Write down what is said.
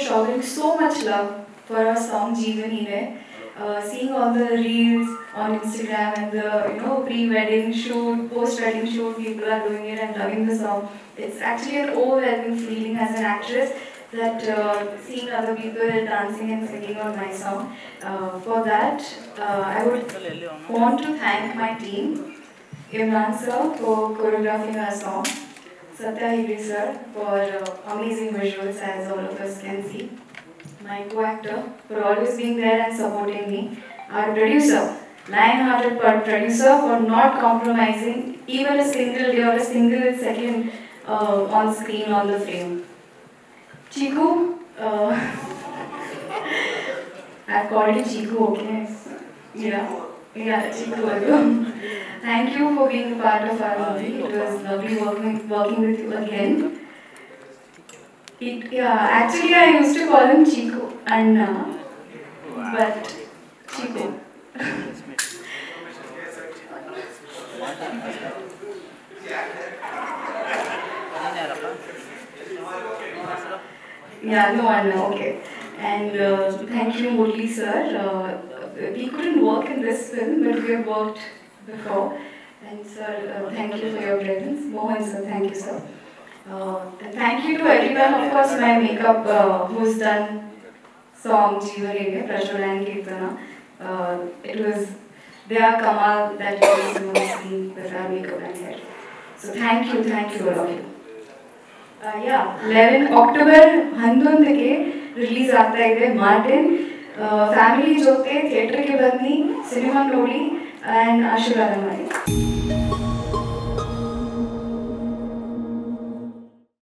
showering so much love for our song Jeeva Neene. Uh, seeing all the reels on Instagram and the you know pre-wedding shoot, post-wedding shoot, people are doing it and loving the song. It's actually an overwhelming feeling as an actress that uh, seeing other people dancing and singing on my song. Uh, for that, uh, I would want to thank my team, Imran sir for choreographing our song, Satya Hiri sir for uh, amazing visuals as all of us can see, my co-actor for always being there and supporting me, our producer, lion-hearted producer for not compromising even a single day or a single second uh, on screen on the frame. Chiku, uh, I've called you Chiku, okay? Yeah, yeah, Chiku. Agu. Thank you for being a part of our movie. It was lovely working working with you again. It, yeah, actually I used to call him Chiku, Anna, but Chiku. Yeah, no, Anna, okay. And uh, thank you, Murli sir. Uh, uh, we couldn't work in this film, but we have worked before. And sir, uh, thank you for your presence. Mohan sir, thank you sir. Uh, and thank you to everyone, of course, my makeup uh, who's done song Jeeva Revya, Prajwala and Kirtana. Uh, it was their Kamal that was mostly with our makeup and hair. So thank you, thank you all of you. Uh, yeah, 11 October, Handundake, release aagta hai Martin. Family ಜೊತೆ ಥಿಯೇಟರ್ಗೆ ಬನ್ನಿ cinema ನೋಡಿ and ಆಶೀರ್ವಾದ ಮಾಡಿ